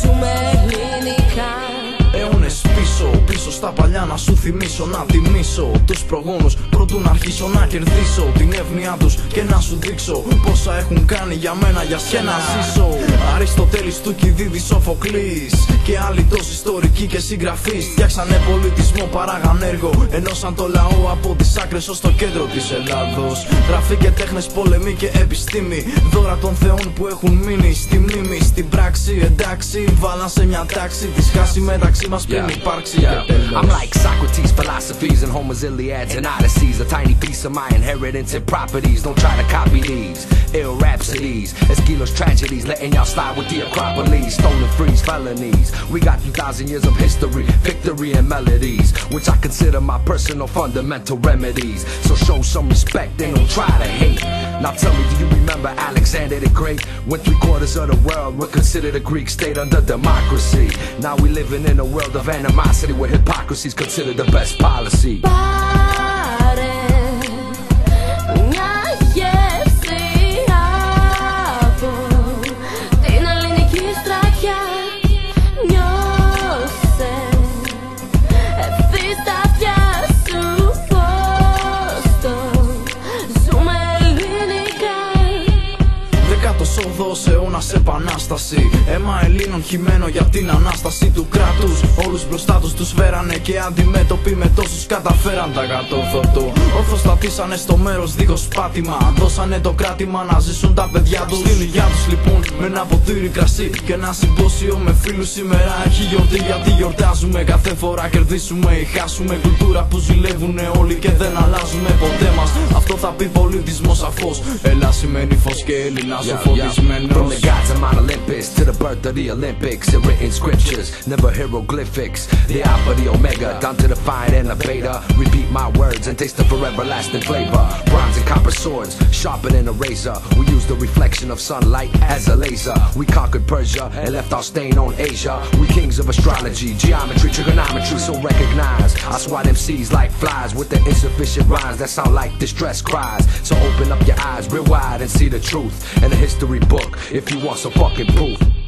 μιλήσουμε ελληνικά. Αιώνες πίσω, πίσω στα παλιά να σου θυμίσω Να τιμήσω τους προγόνους. Προτού να αρχίσω να κερδίσω Την εύνοιά τους και να σου δείξω Πόσα έχουν κάνει για μένα για σένα ζήσω. Αριστοτέλης του Κιδίδης Σοφοκλής. Και άλλοι τόσοι ιστορικοί και συγγραφείς. Φτιάξανε πολιτισμό παράγαν έργο Ενώσαν το λαό από τις άκρες ως το κέντρο της Ελλάδος. Γραφή και τέχνες, πολεμή και επιστήμη. Δώρα των θεών που έχουν μείνει στη μνήμη Στην πράξη εντάξει. Βάλαν σε μια τάξη Της χάση μεταξύ μας πριν υπάρξει Yeah. I'm like Socrates, philosophies, Homer's Iliads and Odysseys. A tiny piece of my inheritance and properties. Don't try to copy these. Ill rhapsodies, Esquilos tragedies, letting y'all slide with the Acropolis. Stolen freeze felonies. We got 2,000 years of history, victory, and melodies, which I consider my personal fundamental remedies. So show some respect and don't try to hate. Now tell me, do you remember Alexander the Great When three quarters of the world were considered a Greek state under democracy Now we living in a world of animosity Where hypocrisy is considered the best policy Bye. Δεκάτος οδός αιώνας επανάσταση. Αίμα Ελλήνων χυμένο για την ανάσταση του κράτους. Όλους μπροστά τους τους φέρανε και αντιμέτωποι με τόσους καταφέραν τα κατόρθωτο Όρθος στατήσανε στο μέρος δίχως πάτημα. Δώσανε το κράτημα να ζήσουν τα παιδιά τους. Στην υγειά τους λοιπόν με ένα ποτήρι κρασί Και ένα συμπόσιο με φίλους σήμερα έχει γιορτή. Γιατί γιορτάζουμε κάθε φορά κερδίσουμε ή χάσουμε Κουλτούρα που ζηλεύουνε όλοι και δεν αλλάζουμε ποτέ μας. Αυτό θα πει πολιτισμός σαφώς. Ελλά σημαίνει φως και Έλληνας ο From the gods of Mount Olympus to the birth of the Olympics and written scriptures, never hieroglyphics. The Alpha, the Omega, down to the fine and the beta. Repeat my words and taste the forever lasting flavor. Bronze and copper swords, sharper than a razor. We use the reflection of sunlight as a laser. We conquered Persia and left our stain on Asia. We kings of astrology, geometry, trigonometry, so recognize. I swat MCs like flies with their insufficient rhymes that sound like distress cries. So open up your eyes real wide and see the truth in the history book if you want some fucking proof.